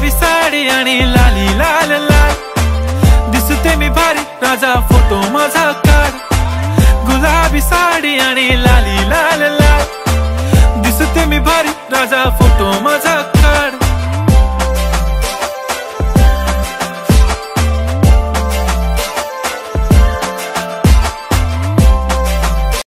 गुलाबी साडी आणि लाली लाल लाल. दिसते मी भारी राजा फोटो माझा काढ गुलाबी साडी आणि लाली लाल लाल. दिसते मी भारी राजा फोटो माझा